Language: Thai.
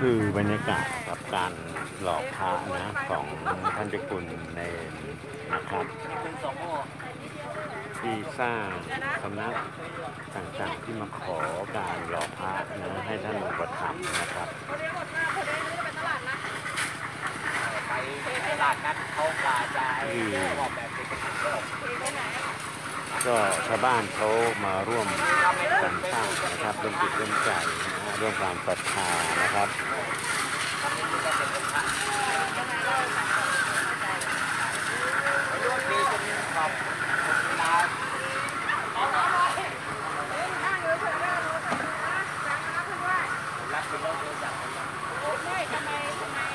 คือบรรยากาศกับการหล่อพระนะของท่านเจ้าคุณในนะครับ ที่สร้างสำนักต่างๆที่มาขอการหล่อพระนะให้ท่านอุปถัมภ์นะครับไปตลาดนัดเขาปลาใจออกแบบเป็นก็ชาวบ้านเขามาร่วม นะครับร่วมจิตร่วมใจนะร่วมความศรัทธานะครับทำนี้ก็เป็นกระถางไม่รู้ปีจนแบบเวลารับเป็นโลกรู้จักฮ